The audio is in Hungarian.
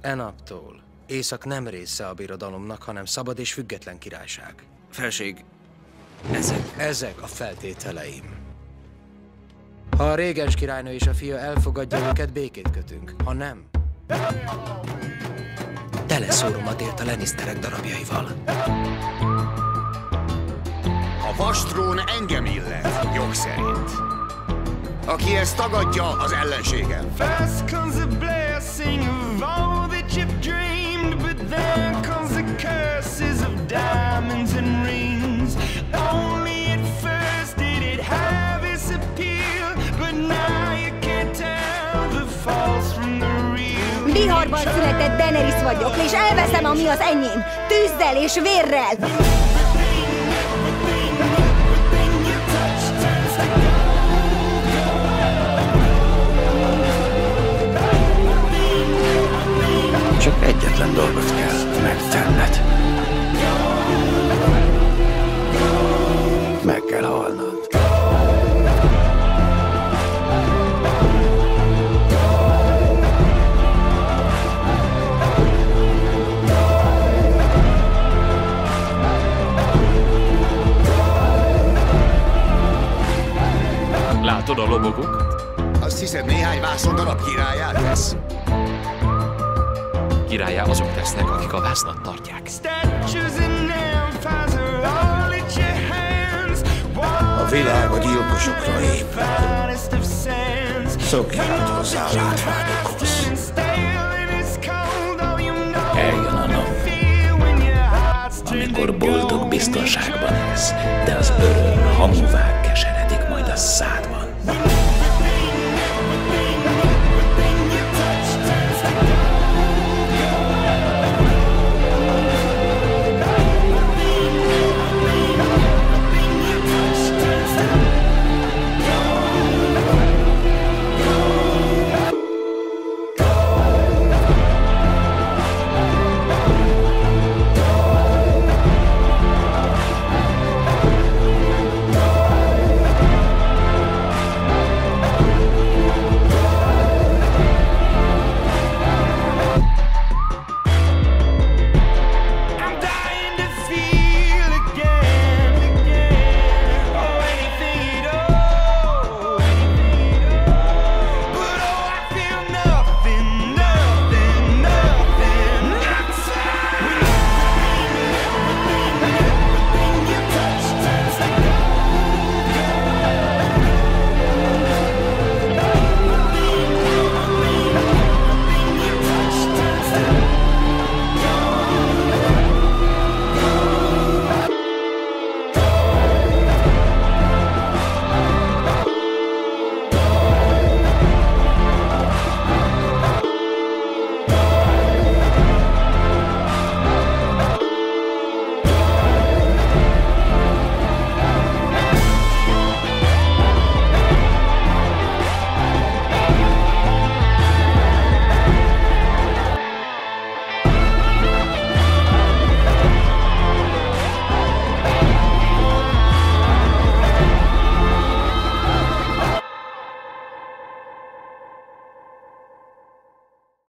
Enaptól. Észak nem része a birodalomnak, hanem szabad és független királyság. Felség, ezek... Ezek a feltételeim. Ha a régens királynő és a fia elfogadja őket, békét kötünk. Ha nem, teleszórom a tért a Lannisterek darabjaival. A vastrón engem illet, jog szerint. Aki ezt tagadja, az ellenségem. First real. Viharban született Daenerys vagyok, és elveszem, ami az enyém. Tűzzel és vérrel. Csak egyetlen dolgot Látod a lobogokat? Azt hiszed néhány vászon darab királyát lesz? Királyá azok lesznek, akik a vásznat tartják. A világ a gyilkosokra épül. Szokját hozzá a látványokhoz. Eljön a nap, amikor boldog biztonságban élsz, de az öröm hamuvá